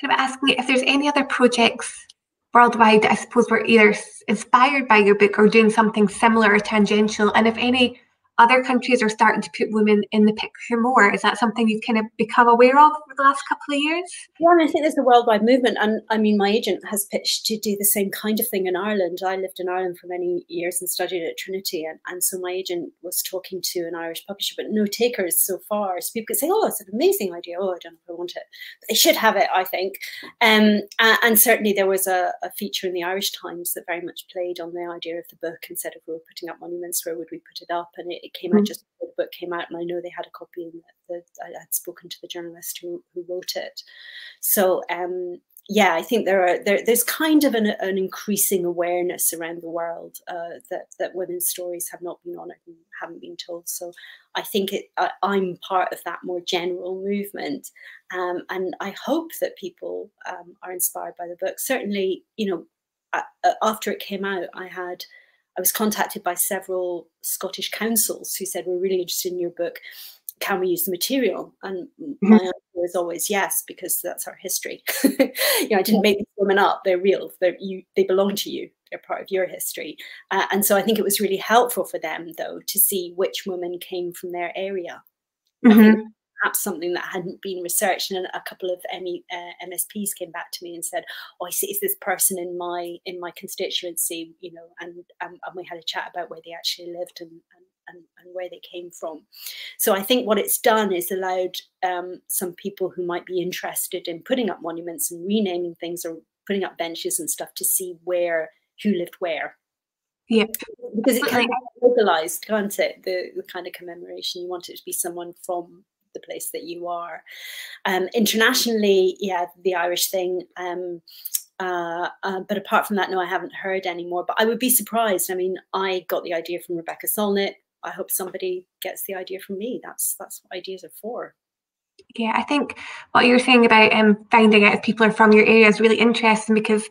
kind of asking if there's any other projects worldwide I suppose were either inspired by your book or doing something similar or tangential, and if any other countries are starting to put women in the picture more. Is that something you've kind of become aware of over the last couple of years? Yeah, I, I think there's a worldwide movement. And I mean, my agent has pitched to do the same kind of thing in Ireland. I lived in Ireland for many years and studied at Trinity. And, and so my agent was talking to an Irish publisher, but no takers so far. So people could say, oh, it's an amazing idea. Oh, I don't know if I want it. But they should have it, I think. Um, and, and certainly there was a, a feature in the Irish Times that very much played on the idea of the book and said, if we were putting up monuments, where would we put it up? And it, it came out mm. just before the book came out, and I know they had a copy, and the, I had spoken to the journalist who, who wrote it. So um, yeah, I think there are there, there's kind of an, an increasing awareness around the world uh, that that women's stories have not been honoured and haven't been told. So I think it, I, am part of that more general movement, um, and I hope that people um, are inspired by the book. Certainly, you know, after it came out, I had I was contacted by several Scottish councils who said, We're really interested in your book. Can we use the material? And my mm-hmm. answer was always yes, because that's our history. you know, I didn't make these women up, they're real, they're, you, they belong to you. they're part of your history. Uh, and so I think it was really helpful for them, though, to see which women came from their area. Mm-hmm. Perhaps something that hadn't been researched, and a couple of ME, uh, MSPs came back to me and said, "Oh, I see, is this person in my in my constituency?" You know, and um, and we had a chat about where they actually lived and, and and, and, where they came from. So I think what it's done is allowed um, some people who might be interested in putting up monuments and renaming things or putting up benches and stuff to see where who lived where. Yeah, because it can be localized, can't it? The, the kind of commemoration you want it to be someone from the place that you are. Um, internationally, yeah, the Irish thing. Um, uh, uh, but apart from that, no, I haven't heard anymore. But I would be surprised. I mean, I got the idea from Rebecca Solnit. I hope somebody gets the idea from me. That's that's what ideas are for. Yeah, I think what you're saying about um, finding out if people are from your area is really interesting because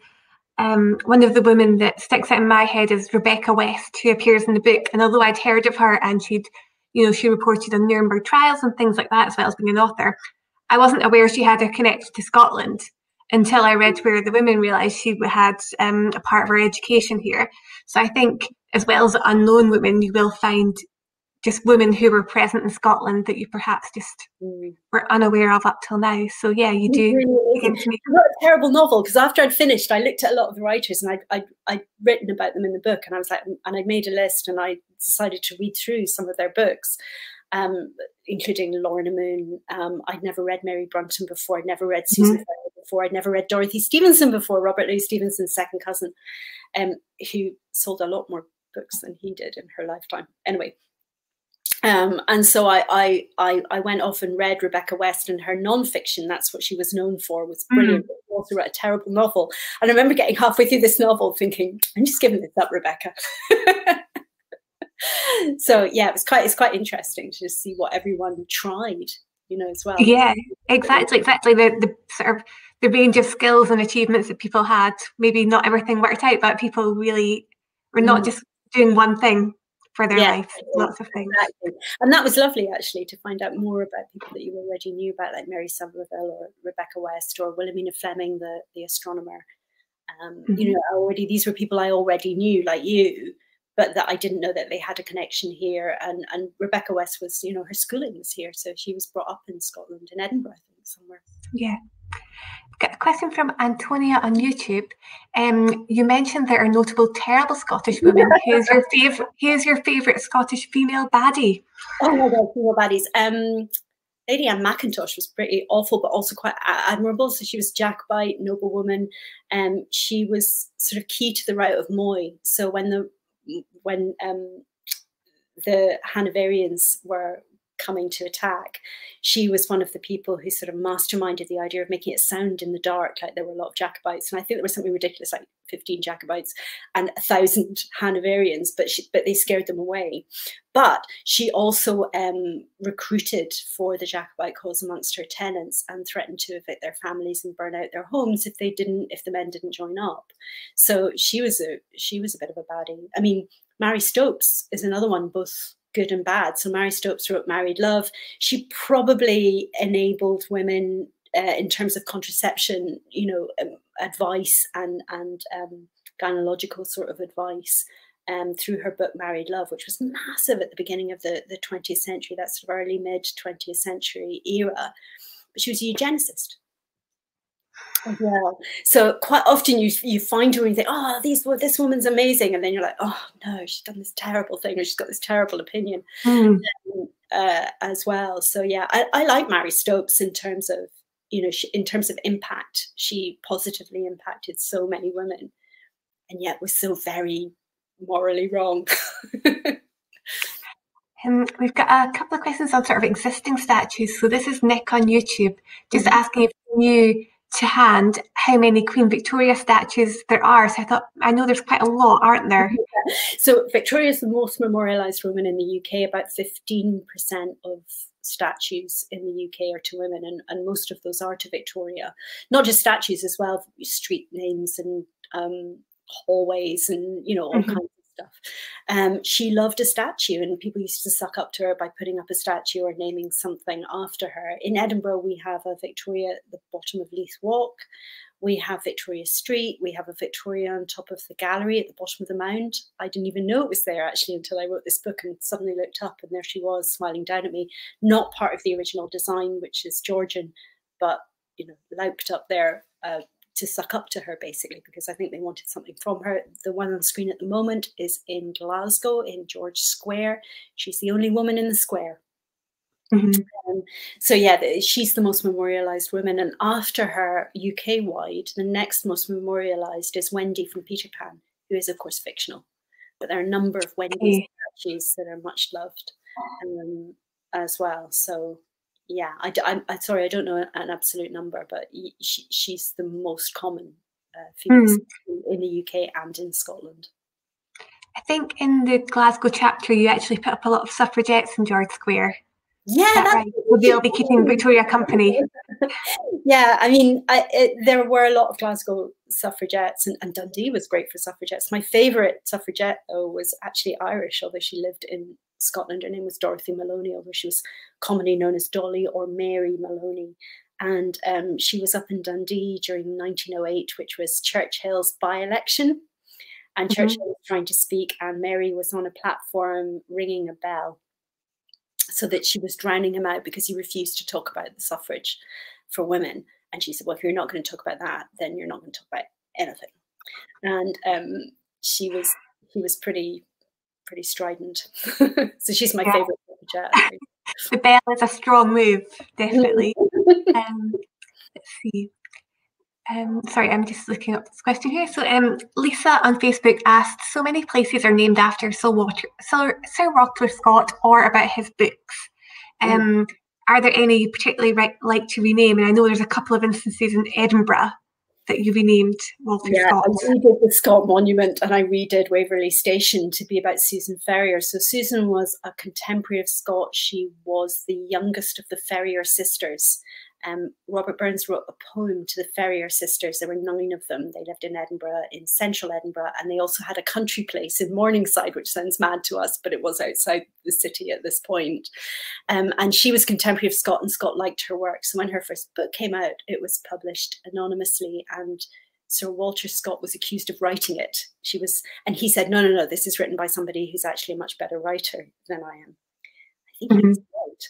um, one of the women that sticks out in my head is Rebecca West, who appears in the book. And although I'd heard of her and she'd, you know, she reported on Nuremberg trials and things like that, as well as being an author, I wasn't aware she had a connection to Scotland until I read where the women realised she had um, a part of her education here. So I think, as well as unknown women, you will find just women who were present in Scotland that you perhaps just mm. were unaware of up till now. So yeah, you do. Really a terrible novel because after I'd finished, I looked at a lot of the writers and I I I'd written about them in the book, and I was like, and I made a list, and I decided to read through some of their books. Um, including Lorna Moon. Um, I'd never read Mary Brunton before. I'd never read Susan mm -hmm. before. I'd never read Dorothy Stevenson before, Robert Louis Stevenson's second cousin, um, who sold a lot more books than he did in her lifetime. Anyway, um, and so I, I, I, I, went off and read Rebecca West and her nonfiction. That's what she was known for. Was brilliant. Mm. Also wrote a terrible novel. And I remember getting halfway through this novel, thinking, "I'm just giving this up, Rebecca." so yeah, it was quite it's quite interesting to just see what everyone tried, you know, as well. Yeah, exactly, exactly. The the sort of the range of skills and achievements that people had. Maybe not everything worked out, but people really were not mm. just doing one thing for their yeah, life, lots of things. Exactly. And that was lovely actually to find out more about people that you already knew about, like Mary Somerville or Rebecca West or Williamina Fleming, the, the astronomer. Um, mm-hmm. You know, already these were people I already knew, like you, but that I didn't know that they had a connection here. And and Rebecca West was, you know, her schooling was here, so she was brought up in Scotland, in Edinburgh, I think, somewhere. Yeah. Got a question from Antonia on YouTube. Um, you mentioned there are notable terrible Scottish women. Who's your favorite? Who's your favorite Scottish female baddie? Oh my god, female baddies. Um, Lady Anne Mackintosh was pretty awful, but also quite admirable. So she was Jacobite, noble woman. Um, she was sort of key to the rout of Moy. So when the when um, the Hanoverians were coming to attack, she was one of the people who sort of masterminded the idea of making it sound in the dark like there were a lot of Jacobites. And I think there was something ridiculous like 15 Jacobites and a thousand Hanoverians, but she, but they scared them away. But she also um, recruited for the Jacobite cause amongst her tenants and threatened to evict their families and burn out their homes if they didn't, if the men didn't join up. So she was a she was a bit of a baddie. I mean, Mary Stopes is another one, both good and bad. So Mary Stopes wrote Married Love. She probably enabled women uh, in terms of contraception, you know, um, advice and and um, gynecological sort of advice um, through her book Married Love, which was massive at the beginning of the, the 20th century, that sort of early mid 20th century era. But she was a eugenicist as well. So quite often you you find her and you think, oh, these this woman's amazing, and then you're like, oh no, she's done this terrible thing, or she's got this terrible opinion mm. um, uh, as well. So yeah, I, I like Mary Stopes in terms of you know she, in terms of impact. She positively impacted so many women, and yet was so very morally wrong. Um, we've got a couple of questions on sort of existing statues. So this is Nick on YouTube, just mm -hmm. asking if you knew to hand how many Queen Victoria statues there are. So I thought, I know there's quite a lot, aren't there? So Victoria is the most memorialised woman in the UK. About 15% of statues in the UK are to women, and, and most of those are to Victoria. Not just statues as well, street names and um, hallways and, you know, all mm -hmm. kinds of stuff. Um, she loved a statue, and people used to suck up to her by putting up a statue or naming something after her. In Edinburgh, we have a Victoria at the bottom of Leith Walk. We have Victoria Street. We have a Victoria on top of the gallery at the bottom of the mound. I didn't even know it was there actually until I wrote this book and suddenly looked up and there she was smiling down at me. Not part of the original design, which is Georgian, but you know, louped up there uh, to suck up to her basically because I think they wanted something from her. The one on screen at the moment is in Glasgow in George Square. She's the only woman in the square. Mm-hmm. Um, so yeah, she's the most memorialized woman, and after her, UK wide, the next most memorialized is Wendy from Peter Pan, who is of course fictional, but there are a number of Wendy statues that are much loved um, as well. So yeah, I, I, I, sorry, I don't know an absolute number, but she, she's the most common uh, female mm. in the UK and in Scotland. I think in the Glasgow chapter, you actually put up a lot of suffragettes in George Square. Yeah, that right? they'll be keeping Victoria company. yeah, I mean, I, it, there were a lot of Glasgow suffragettes, and, and Dundee was great for suffragettes. My favourite suffragette, though, was actually Irish, although she lived in Scotland. Her name was Dorothy Maloney, although she was commonly known as Dolly or Mary Maloney. And um, she was up in Dundee during 1908, which was Churchill's by election. And mm-hmm. Churchill was trying to speak, and Mary was on a platform ringing a bell so that she was drowning him out because he refused to talk about the suffrage for women. And she said, Well, if you're not going to talk about that, then you're not going to talk about anything. And um, she was he was pretty pretty strident. so she's my yeah. favorite chat. the bell is a strong move, definitely. um, let's see. Um, sorry, I'm just looking up this question here. So, um, Lisa on Facebook asked, "So many places are named after Sir Walter, Sir, Sir Walter Scott or about his books. Mm. Um, mm. Are there any particularly right, like to rename? And I know there's a couple of instances in Edinburgh that you renamed Walter yeah, Scott. I redid the Scott Monument and I redid Waverley Station to be about Susan Ferrier. So Susan was a contemporary of Scott. She was the youngest of the Ferrier sisters. Um, Robert Burns wrote a poem to the Ferrier sisters. There were nine of them. They lived in Edinburgh, in central Edinburgh, and they also had a country place in Morningside, which sounds mad to us, but it was outside the city at this point. Um, and she was contemporary of Scott, and Scott liked her work. So when her first book came out, it was published anonymously, and Sir Walter Scott was accused of writing it. She was, and he said, "No, no, no. This is written by somebody who's actually a much better writer than I am." I think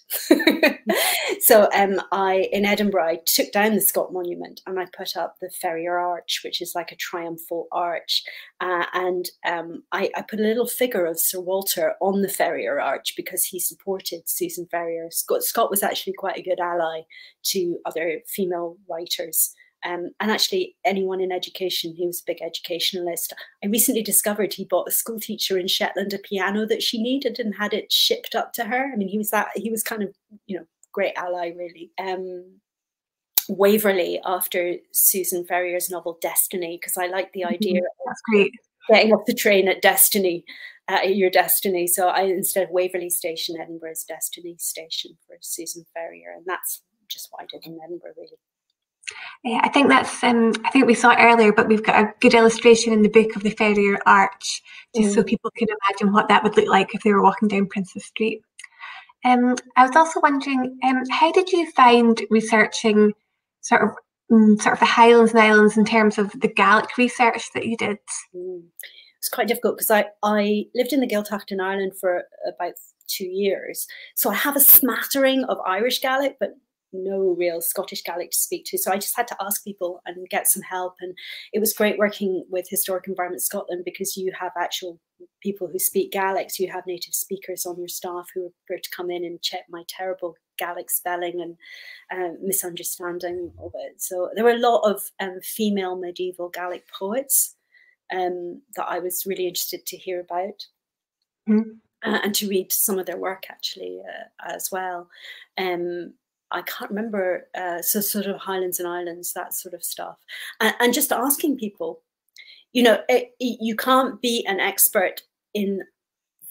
so um, I in Edinburgh I took down the Scott Monument and I put up the Ferrier Arch, which is like a triumphal arch, uh, and um, I, I, put a little figure of Sir Walter on the Ferrier Arch because he supported Susan Ferrier. Scott, Scott was actually quite a good ally to other female writers. Um, and actually, anyone in education, he was a big educationalist. I recently discovered he bought a school teacher in Shetland a piano that she needed and had it shipped up to her. I mean, he was that he was kind of you know great ally really. Um, Waverley after Susan Ferrier's novel Destiny because I like the idea. Mm-hmm. That's great. Getting off the train at Destiny, uh, your Destiny. So I instead of Waverley Station, Edinburgh's Destiny Station for Susan Ferrier, and that's just what I did in Edinburgh really. Yeah, I think that's. Um, I think we saw earlier, but we've got a good illustration in the book of the Ferrier Arch, just mm. so people can imagine what that would look like if they were walking down Princes Street. Um, I was also wondering, um, how did you find researching sort of um, sort of the Highlands and Islands in terms of the Gaelic research that you did? Mm. It's quite difficult because I, I lived in the Gaeltacht in Ireland for about two years. So I have a smattering of Irish Gaelic, but no real Scottish Gaelic to speak to. So I just had to ask people and get some help. And it was great working with Historic Environment Scotland because you have actual people who speak Gaelic. So you have native speakers on your staff who were prepared to come in and check my terrible Gaelic spelling and uh, misunderstanding of it. So there were a lot of um, female medieval Gaelic poets um, that I was really interested to hear about. Mm. Uh, and to read some of their work actually uh, as well. Um, I can't remember, uh, so sort of Highlands and Islands, that sort of stuff. And, and just asking people, you know, it, it, you can't be an expert in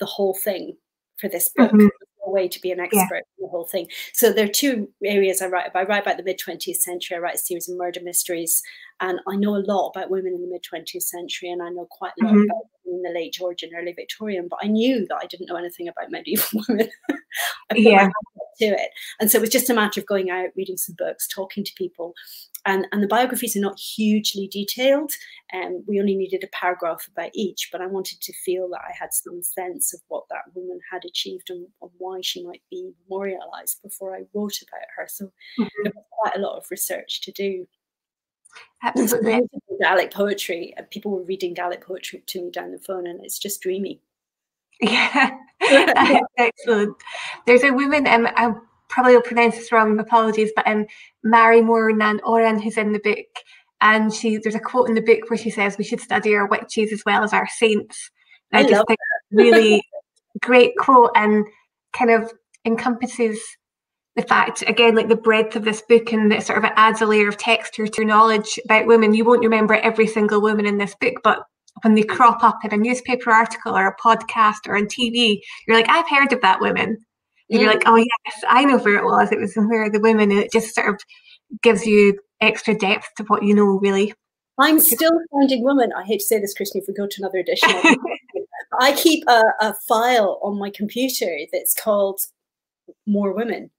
the whole thing for this book. Mm -hmm. way to be an expert yeah. in the whole thing. So there are two areas I write about. I write about the mid 20th century. I write a series of murder mysteries, and I know a lot about women in the mid 20th century, and I know quite a lot mm-hmm. about in the late Georgian, early Victorian. But I knew that I didn't know anything about medieval women. yeah. To it, and so it was just a matter of going out, reading some books, talking to people, and and the biographies are not hugely detailed. And um, we only needed a paragraph about each, but I wanted to feel that I had some sense of what that woman had achieved and, and why she might be memorialized before I wrote about her. So mm-hmm. there was quite a lot of research to do. Absolutely. Gaelic poetry. And people were reading Gaelic poetry to me down the phone, and it's just dreamy. Yeah, excellent. There's a woman, um, I probably will pronounce this wrong, apologies, but um, Màiri Mhòr nan Òran, who's in the book, and she there's a quote in the book where she says we should study our witches as well as our saints. And I, I just think really great quote and kind of encompasses the fact again like the breadth of this book and that sort of adds a layer of texture to your knowledge about women you won't remember every single woman in this book but when they crop up in a newspaper article or a podcast or on tv you're like i've heard of that woman. And you're like mm. oh yes i know where it was. It was where the women and it just sort of gives you extra depth to what you know really. I'm still finding women i hate to say this christian if we go to another edition i keep a, a file on my computer that's called more women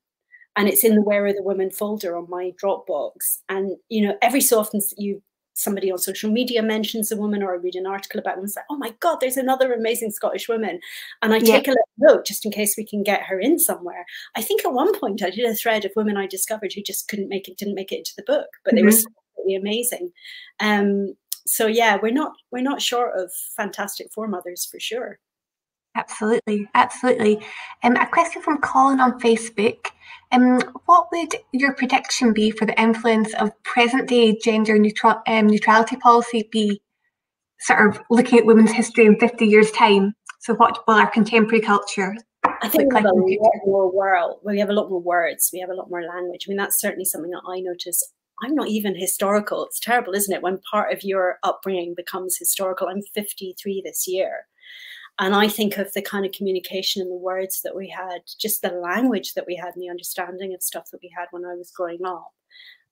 and it's in the Where Are the Women folder on my Dropbox. And you know, every so often you somebody on social media mentions a woman or I read an article about one and say, oh my God, there's another amazing Scottish woman. And I take a little note just in case we can get her in somewhere. I think at one point I did a thread of women I discovered who just couldn't make it, didn't make it into the book, but mm-hmm. they were mm-hmm. amazing. Um, so yeah, we're not we're not short of fantastic foremothers for sure. Absolutely, absolutely. Um, a question from Colin on Facebook. Um, what would your prediction be for the influence of present day gender neutral, um, neutrality policy be sort of looking at women's history in 50 years' time? So, what will our contemporary culture I think we have a lot more world. We have a lot more words. We have a lot more language. I mean, that's certainly something that I notice. I'm not even historical. It's terrible, isn't it? When part of your upbringing becomes historical. I'm 53 this year. And I think of the kind of communication and the words that we had, just the language that we had and the understanding of stuff that we had when I was growing up.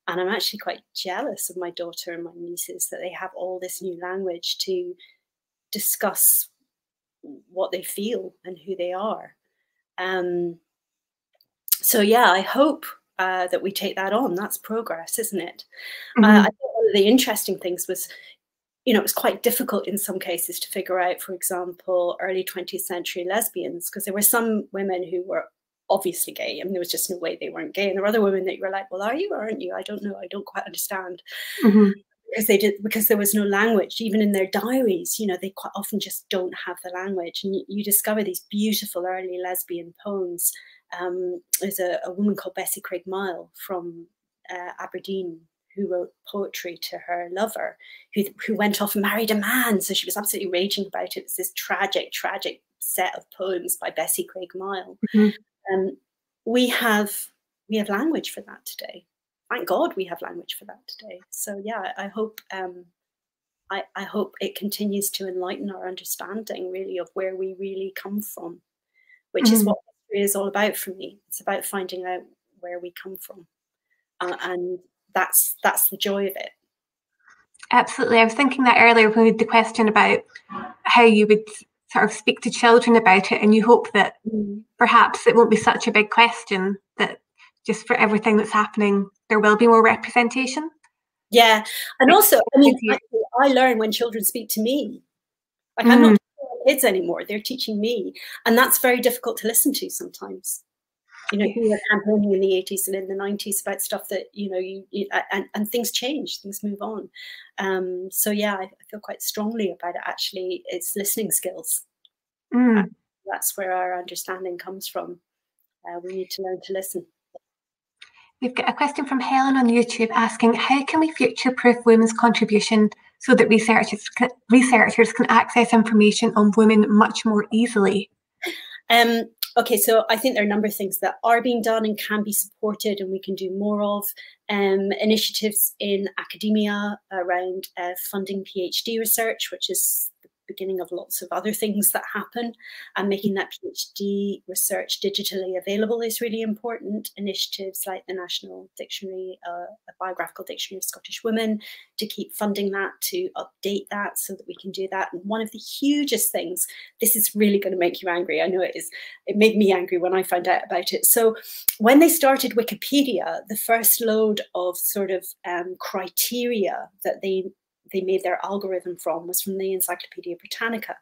And I'm actually quite jealous of my daughter and my nieces that they have all this new language to discuss what they feel and who they are. Um, so yeah, I hope uh, that we take that on. That's progress, isn't it? Mm -hmm. uh, I think one of the interesting things was, you know, it was quite difficult in some cases to figure out, for example, early 20th century lesbians, because there were some women who were obviously gay. I mean, there was just no way they weren't gay. And there were other women that you were like, well, are you or aren't you? I don't know. I don't quite understand. Mm-hmm. Because they did, because there was no language, even in their diaries, you know, they quite often just don't have the language. And you, you discover these beautiful early lesbian poems. Um, there's a, a woman called Bessie Craigmyle from uh, Aberdeen who wrote poetry to her lover, who, who went off and married a man. So she was absolutely raging about it. It's this tragic, tragic set of poems by Bessie Craigmyle. Mm-hmm. Um, we have we have language for that today. Thank God we have language for that today. So yeah, I hope um, I, I hope it continues to enlighten our understanding really of where we really come from, which mm-hmm. is what history is all about for me. It's about finding out where we come from. Uh, and that's that's the joy of it. Absolutely. I was thinking that earlier when we had the question about how you would sort of speak to children about it and you hope that mm. perhaps it won't be such a big question that just for everything that's happening there will be more representation. Yeah. And also i mean i learn when children speak to me. Like mm. i'm not mm. kids anymore. They're teaching me. And that's very difficult to listen to sometimes you know, you were campaigning in the 80s and in the 90s about stuff that, you know, you, you and, and things change, things move on. Um, so yeah, I, I, feel quite strongly about it. Actually, it's listening skills. Mm. That's where our understanding comes from. Uh, we need to learn to listen. We've got a question from Helen on YouTube asking, how can we future-proof women's contribution so that researchers can, researchers can access information on women much more easily? Um, Okay, so I think there are a number of things that are being done and can be supported, and we can do more of. Um, initiatives in academia around uh, funding PhD research, which is beginning of lots of other things that happen. And making that PhD research digitally available is really important. Initiatives like the National Dictionary, uh, a Biographical Dictionary of Scottish Women, to keep funding that, to update that so that we can do that. And one of the hugest things, this is really going to make you angry. I know it is. It made me angry when I found out about it. So when they started Wikipedia, the first load of sort of um, criteria that they they made their algorithm from was from the Encyclopedia Britannica.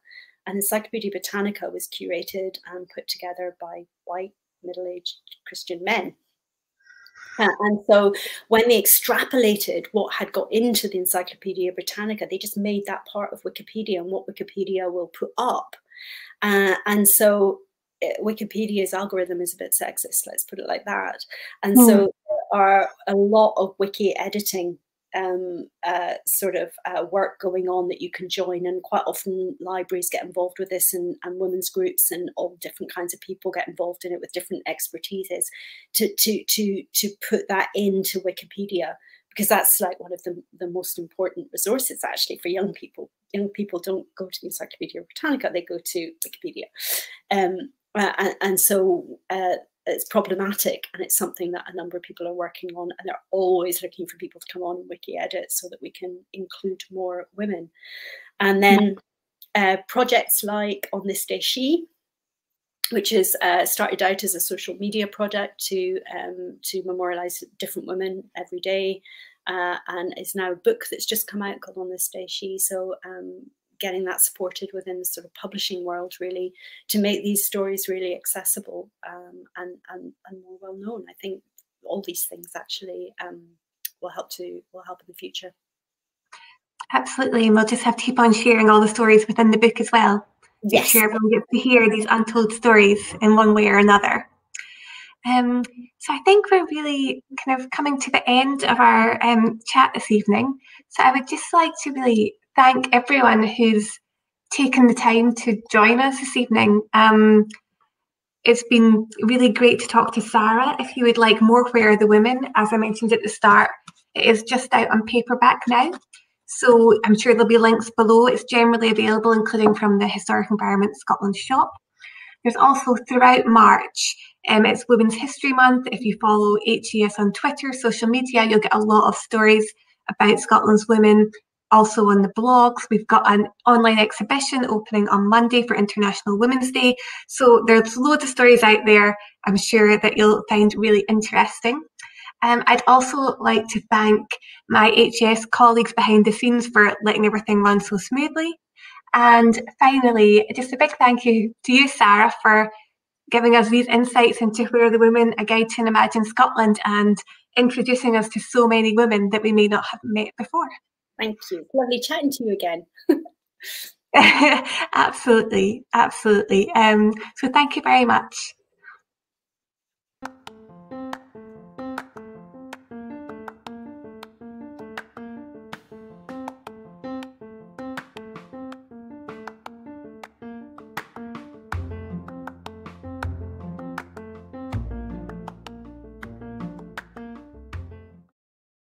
And Encyclopedia Britannica was curated and put together by white middle-aged Christian men. Uh, and so when they extrapolated what had got into the Encyclopedia Britannica, they just made that part of Wikipedia and what Wikipedia will put up. Uh, and so uh, Wikipedia's algorithm is a bit sexist, let's put it like that. And mm. so there are a lot of wiki editing um, uh, sort of uh, work going on that you can join. And quite often libraries get involved with this and, and women's groups and all different kinds of people get involved in it with different expertises to, to, to, to put that into Wikipedia because that's like one of the, the most important resources actually for young people. Young people don't go to the Encyclopedia Britannica, they go to Wikipedia. Um, uh, and, and, so uh, it's problematic and it's something that a number of people are working on and they're always looking for people to come on wiki edit so that we can include more women. And then uh, projects like on this day she which is uh, started out as a social media project to um, to memorialize different women every day uh, and is now a book that's just come out called on this day she. So um, getting that supported within the sort of publishing world really to make these stories really accessible um, and, and, and more well known. I think all these things actually um, will help to will help in the future. Absolutely, and we'll just have to keep on sharing all the stories within the book as well. Yes. Sure everyone gets to hear these untold stories in one way or another. Um, so I think we're really kind of coming to the end of our um, chat this evening. So I would just like to really thank everyone who's taken the time to join us this evening. Um, it's been really great to talk to Sara. If you would like more Where Are the Women, as I mentioned at the start, it is just out on paperback now. So I'm sure there'll be links below. It's generally available, including from the Historic Environment Scotland shop. There's also throughout March, um, it's Women's History Month. If you follow HES on Twitter, social media, you'll get a lot of stories about Scotland's women also on the blogs. We've got an online exhibition opening on Monday for International Women's Day. So there's loads of stories out there I'm sure that you'll find really interesting. Um, I'd also like to thank my HES colleagues behind the scenes for letting everything run so smoothly. And finally, just a big thank you to you, Sara, for giving us these insights into where the women a guide to imagine Scotland and introducing us to so many women that we may not have met before. Thank you. Lovely chatting to you again. absolutely, absolutely. Um, so thank you very much.